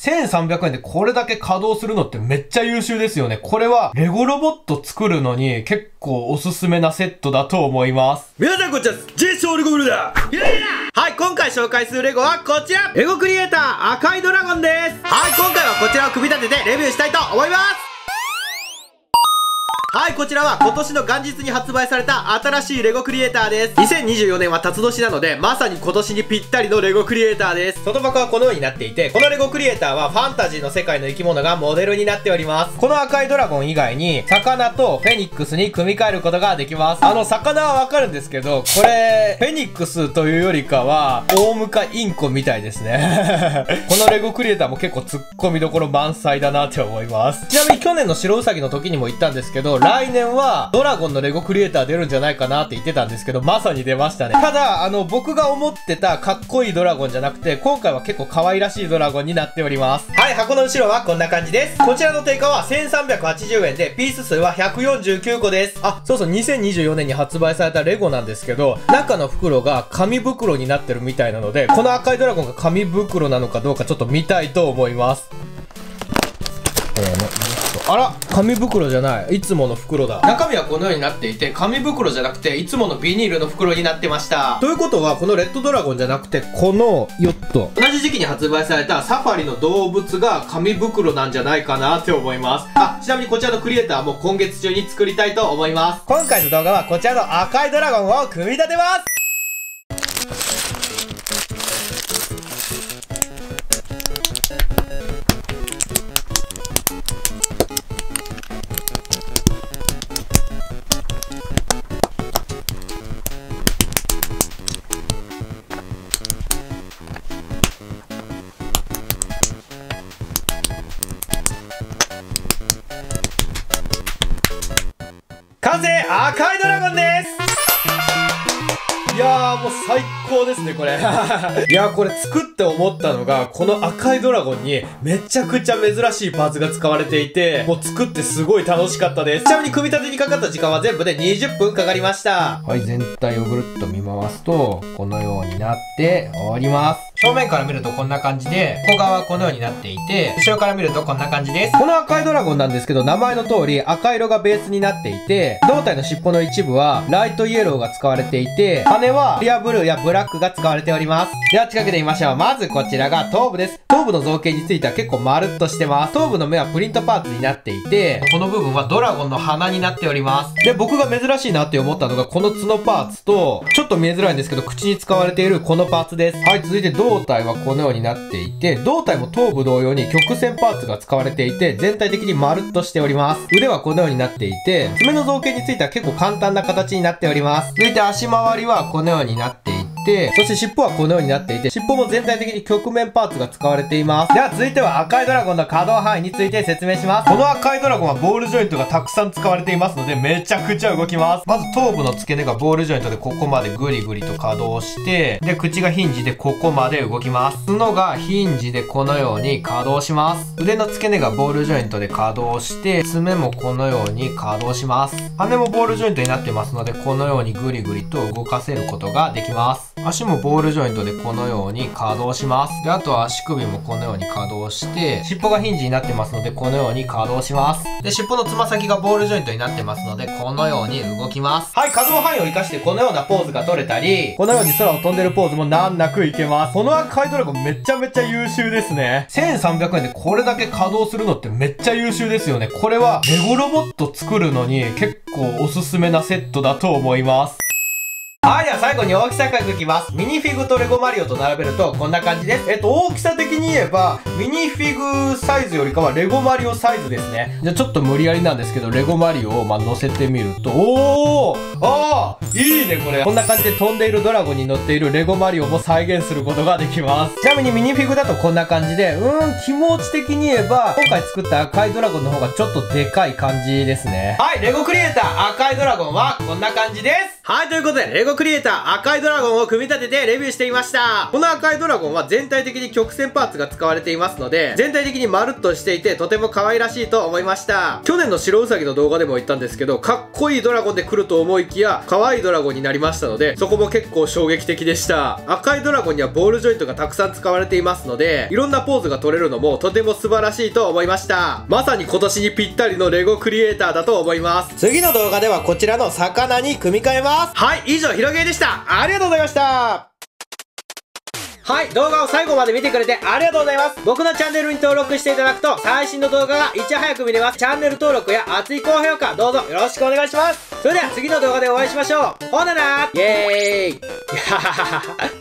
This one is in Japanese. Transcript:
1300円でこれだけ稼働するのってめっちゃ優秀ですよね。これはレゴロボット作るのに結構おすすめなセットだと思います。皆さんこんにちは、ジェイソーレゴブルだ。はい、今回紹介するレゴはこちら。レゴクリエイター赤いドラゴンです。はい、今回はこちらを組み立ててレビューしたいと思います。はい、こちらは今年の元日に発売された新しいレゴクリエイターです。2024年は辰年なので、まさに今年にぴったりのレゴクリエイターです。外箱はこのようになっていて、このレゴクリエイターはファンタジーの世界の生き物がモデルになっております。この赤いドラゴン以外に、魚とフェニックスに組み替えることができます。あの、魚はわかるんですけど、これ、フェニックスというよりかは、オウムかインコみたいですね。このレゴクリエイターも結構突っ込みどころ満載だなって思います。ちなみに去年の白ウサギの時にも言ったんですけど、来年はドラゴンのレゴクリエイター出るんじゃないかなって言ってたんですけど、まさに出ましたね。ただ、あの、僕が思ってたかっこいいドラゴンじゃなくて、今回は結構可愛らしいドラゴンになっております。はい、箱の後ろはこんな感じです。こちらの定価は1380円で、ピース数は149個です。あ、そうそう、2024年に発売されたレゴなんですけど、中の袋が紙袋になってるみたいなので、この赤いドラゴンが紙袋なのかどうかちょっと見たいと思います。えーあら。紙袋じゃない。いつもの袋だ。中身はこのようになっていて紙袋じゃなくていつものビニールの袋になってました。ということはこのレッドドラゴンじゃなくてこのヨット。同じ時期に発売されたサファリの動物が紙袋なんじゃないかなって思います。あちなみにこちらのクリエイターも今月中に作りたいと思います。今回の動画はこちらの赤いドラゴンを組み立てます赤いドラゴンです。い。や最高ですねこれ。いやーこれ作って思ったのがこの赤いドラゴンにめちゃくちゃ珍しいパーツが使われていてもう作ってすごい楽しかったです。ちなみに組み立てにかかった時間は全部で20分かかりました。はい全体をぐるっと見回すとこのようになって終わります。正面から見るとこんな感じで、小側はこのようになっていて、後ろから見るとこんな感じです。この赤いドラゴンなんですけど、名前の通り赤色がベースになっていて、胴体の尻尾の一部はライトイエローが使われていて、羽はリアブブルーやブラックが使われております。では近くで見ましょう。まずこちらが頭部です。頭部の造形については結構丸っとしてます。頭部の目はプリントパーツになっていて、この部分はドラゴンの鼻になっております。で、僕が珍しいなって思ったのがこの角パーツと、ちょっと見えづらいんですけど、口に使われているこのパーツです。はい、続いて胴体はこのようになっていて、胴体も頭部同様に曲線パーツが使われていて、全体的に丸っとしております。腕はこのようになっていて、爪の造形については結構簡単な形になっております。続いて足回りはこのようになっていて、そして尻尾はこのようになっていて、尻尾も全体的に曲面パーツが使われています。では続いては赤いドラゴンの可動範囲について説明します。この赤いドラゴンはボールジョイントがたくさん使われていますので、めちゃくちゃ動きます。まず頭部の付け根がボールジョイントでここまでグリグリと可動して、で、口がヒンジでここまで動きます。角がヒンジでこのように可動します。腕の付け根がボールジョイントで可動して、爪もこのように可動します。羽もボールジョイントになってますので、このようにグリグリと動かせることができます。足もボールジョイントでこのように可動します。で、あとは足首もこのように可動して、尻尾がヒンジになってますので、このように可動します。で、尻尾のつま先がボールジョイントになってますので、このように動きます。はい、可動範囲を活かしてこのようなポーズが取れたり、このように空を飛んでるポーズも難なくいけます。この赤いドラゴンめちゃめちゃ優秀ですね。1300円でこれだけ稼働するのってめっちゃ優秀ですよね。これはレゴロボット作るのに結構おすすめなセットだと思います。はい、では最後に大きさ比較いきます。ミニフィグとレゴマリオと並べるとこんな感じです。えっと、大きさ的に言えば、ミニフィグサイズよりかはレゴマリオサイズですね。じゃあちょっと無理やりなんですけど、レゴマリオをまあ乗せてみると、おーあーいいねこれ。こんな感じで飛んでいるドラゴンに乗っているレゴマリオも再現することができます。ちなみにミニフィグだとこんな感じで、うーん、気持ち的に言えば、今回作った赤いドラゴンの方がちょっとでかい感じですね。はい、レゴクリエイター赤いドラゴンはこんな感じです。はい、ということで、レゴクリエイター赤いドラゴンを組み立ててレビューしていました。この赤いドラゴンは全体的に曲線パーツが使われていますので全体的にまるっとしていてとても可愛らしいと思いました。去年の白ウサギの動画でも言ったんですけどかっこいいドラゴンで来ると思いきや可愛いドラゴンになりましたのでそこも結構衝撃的でした。赤いドラゴンにはボールジョイントがたくさん使われていますのでいろんなポーズが取れるのもとても素晴らしいと思いました。まさに今年にぴったりのレゴクリエイターだと思います。次の動画ではこちらの魚に組み替えます。ますはい以上ひろげでしたありがとうございましたはい、動画を最後まで見てくれてありがとうございます。僕のチャンネルに登録していただくと、最新の動画がいち早く見れます。チャンネル登録や熱い高評価、どうぞよろしくお願いします。それでは次の動画でお会いしましょう。ほななイェーイ